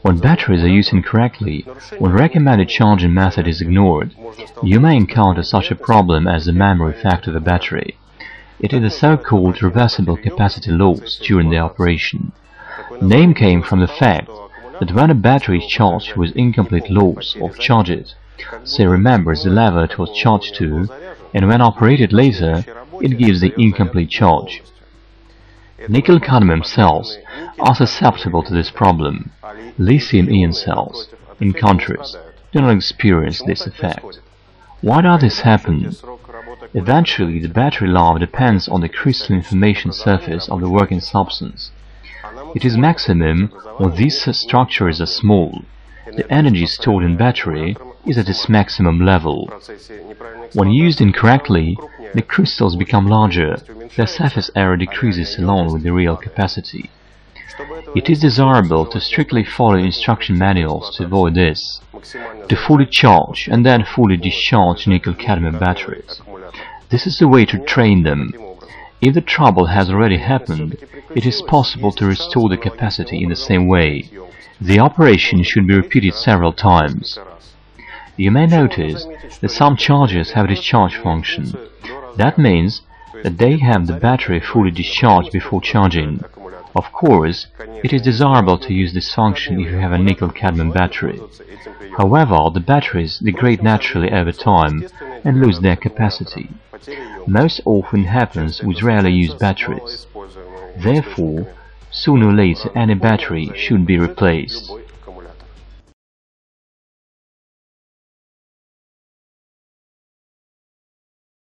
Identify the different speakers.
Speaker 1: When batteries are used incorrectly, when recommended charging method is ignored, you may encounter such a problem as the memory effect of a battery. It is the so-called reversible capacity loss during the operation. The name came from the fact that when a battery is charged with incomplete loss of charges, say remembers the level it was charged to, and when operated later, it gives the incomplete charge. Nickel-cadmium cells are susceptible to this problem. Lithium-ion cells, in contrast, do not experience this effect. Why does this happen? Eventually, the battery life depends on the crystalline formations surface of the working substance. It is maximum when these structures are small. The energy stored in battery is at its maximum level. When used incorrectly, the crystals become larger, their surface area decreases along with the real capacity. It is desirable to strictly follow instruction manuals to avoid this, to fully charge and then fully discharge nickel-cadmium batteries. This is the way to train them. If the trouble has already happened, it is possible to restore the capacity in the same way. The operation should be repeated several times. You may notice that some chargers have a discharge function. That means that they have the battery fully discharged before charging. Of course, it is desirable to use this function if you have a nickel-cadmium battery. However, the batteries degrade naturally over time and lose their capacity. Most often happens with rarely used batteries. Therefore, sooner or later any battery should be replaced.